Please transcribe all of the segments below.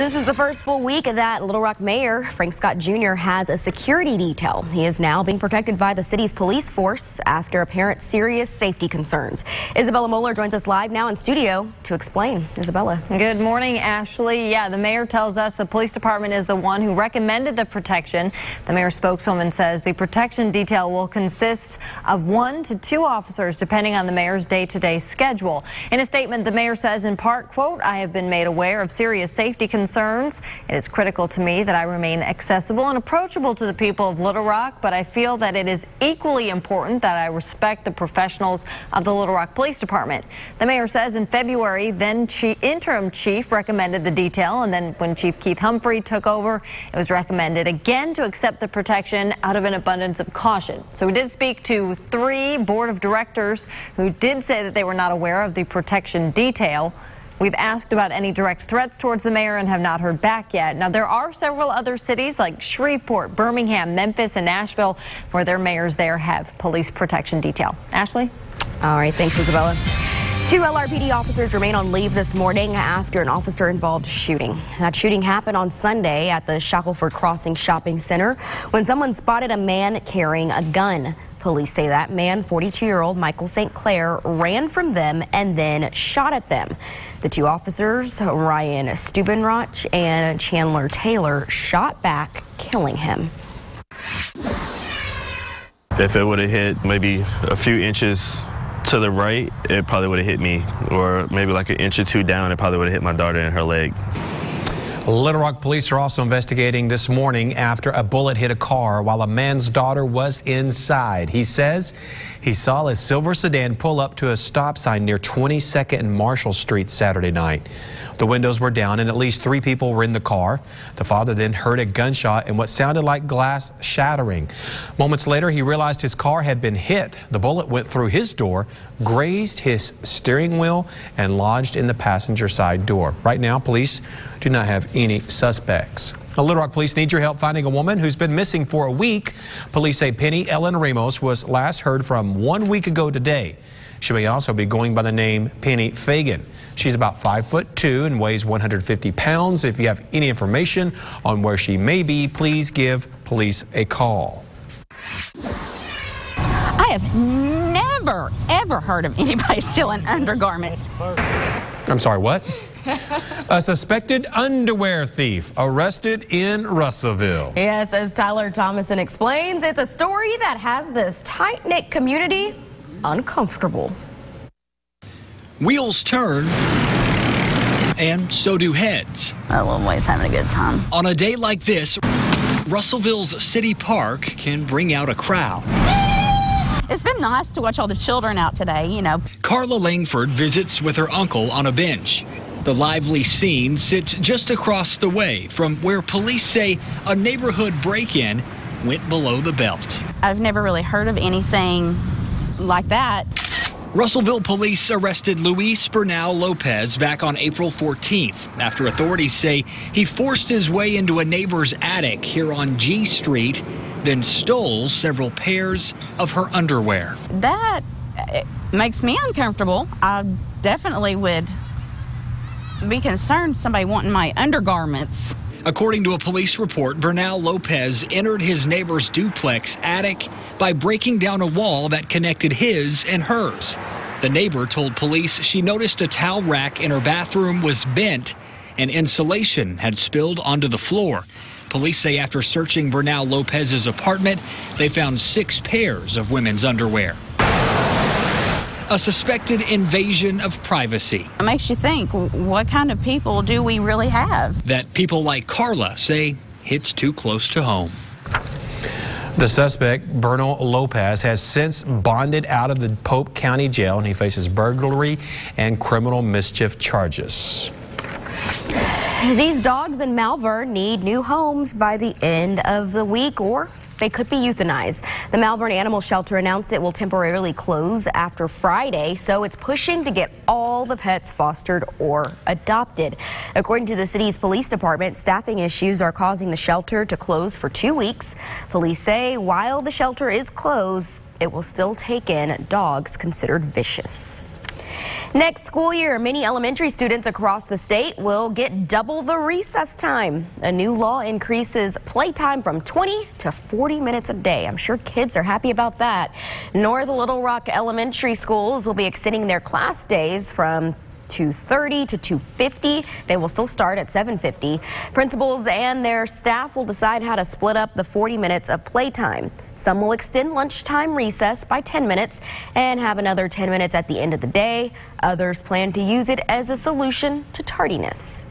This is the first full week that Little Rock Mayor Frank Scott Jr. has a security detail. He is now being protected by the city's police force after apparent serious safety concerns. Isabella Moeller joins us live now in studio to explain. Isabella. Good morning, Ashley. Yeah, the mayor tells us the police department is the one who recommended the protection. The mayor's spokeswoman says the protection detail will consist of one to two officers depending on the mayor's day-to-day -day schedule. In a statement, the mayor says in part, quote, I have been made aware of serious safety concerns concerns. It is critical to me that I remain accessible and approachable to the people of Little Rock, but I feel that it is equally important that I respect the professionals of the Little Rock Police Department. The mayor says in February, then chief, interim chief recommended the detail, and then when Chief Keith Humphrey took over, it was recommended again to accept the protection out of an abundance of caution. So we did speak to three board of directors who did say that they were not aware of the protection detail. We've asked about any direct threats towards the mayor and have not heard back yet. Now, there are several other cities like Shreveport, Birmingham, Memphis, and Nashville where their mayors there have police protection detail. Ashley? All right. Thanks, Isabella. Two LRPD officers remain on leave this morning after an officer-involved shooting. That shooting happened on Sunday at the Shackleford Crossing Shopping Center when someone spotted a man carrying a gun. Police say that man, 42-year-old Michael St. Clair, ran from them and then shot at them. The two officers, Ryan Stubenroch and Chandler Taylor, shot back, killing him. If it would have hit maybe a few inches to the right, it probably would have hit me. Or maybe like an inch or two down, it probably would have hit my daughter in her leg. Little Rock police are also investigating this morning after a bullet hit a car while a man's daughter was inside. He says he saw a silver sedan pull up to a stop sign near 22nd and Marshall Street Saturday night. The windows were down and at least three people were in the car. The father then heard a gunshot and what sounded like glass shattering. Moments later, he realized his car had been hit. The bullet went through his door, grazed his steering wheel, and lodged in the passenger side door. Right now, police do not have suspects. Now, Little Rock police need your help finding a woman who's been missing for a week. Police say Penny Ellen Ramos was last heard from one week ago today. She may also be going by the name Penny Fagan. She's about five foot two and weighs 150 pounds. If you have any information on where she may be, please give police a call. I have never, ever heard of anybody stealing undergarments. I'm sorry, what? A suspected underwear thief arrested in Russellville. Yes, as Tyler Thomason explains, it's a story that has this tight knit community uncomfortable. Wheels turn, and so do heads. I little boy's having a good time. On a day like this, Russellville's City Park can bring out a crowd. It's been nice to watch all the children out today, you know. Carla Langford visits with her uncle on a bench. The lively scene sits just across the way from where police say a neighborhood break in went below the belt. I've never really heard of anything like that. Russellville police arrested Luis Bernal Lopez back on April 14th after authorities say he forced his way into a neighbor's attic here on G Street, then stole several pairs of her underwear. That eh, makes me uncomfortable. I definitely would be concerned somebody wanting my undergarments. According to a police report, Bernal Lopez entered his neighbor's duplex attic by breaking down a wall that connected his and hers. The neighbor told police she noticed a towel rack in her bathroom was bent and insulation had spilled onto the floor. Police say after searching Bernal Lopez's apartment, they found six pairs of women's underwear a suspected invasion of privacy. It makes you think, what kind of people do we really have? That people like Carla say hits too close to home. The suspect, Bernal Lopez, has since bonded out of the Pope County Jail and he faces burglary and criminal mischief charges. These dogs in Malvern need new homes by the end of the week or they could be euthanized. The Malvern Animal Shelter announced it will temporarily close after Friday, so it's pushing to get all the pets fostered or adopted. According to the city's police department, staffing issues are causing the shelter to close for two weeks. Police say while the shelter is closed, it will still take in dogs considered vicious. Next school year, many elementary students across the state will get double the recess time. A new law increases playtime from 20 to 40 minutes a day. I'm sure kids are happy about that. North Little Rock Elementary Schools will be extending their class days from 2.30 to 2.50. They will still start at 7.50. Principals and their staff will decide how to split up the 40 minutes of playtime. Some will extend lunchtime recess by 10 minutes and have another 10 minutes at the end of the day. Others plan to use it as a solution to tardiness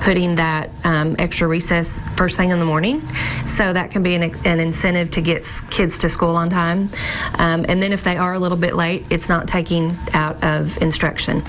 putting that um, extra recess first thing in the morning. So that can be an, an incentive to get kids to school on time. Um, and then if they are a little bit late, it's not taking out of instruction.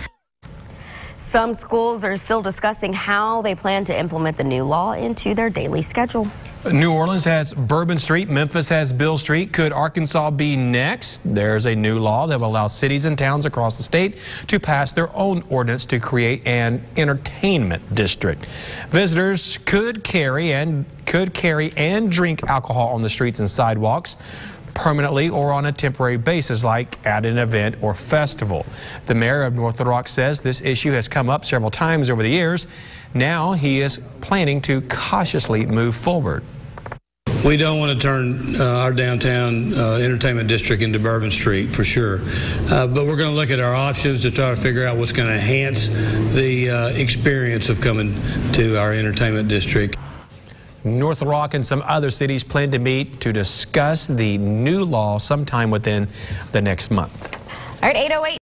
Some schools are still discussing how they plan to implement the new law into their daily schedule. New Orleans has Bourbon Street, Memphis has Beale Street. Could Arkansas be next? There's a new law that will allow cities and towns across the state to pass their own ordinance to create an entertainment district. Visitors could carry and could carry and drink alcohol on the streets and sidewalks permanently or on a temporary basis, like at an event or festival. The mayor of North Little Rock says this issue has come up several times over the years. Now he is planning to cautiously move forward. We don't want to turn uh, our downtown uh, entertainment district into Bourbon Street for sure. Uh, but we're going to look at our options to try to figure out what's going to enhance the uh, experience of coming to our entertainment district. North Rock and some other cities plan to meet to discuss the new law sometime within the next month. All right, 808.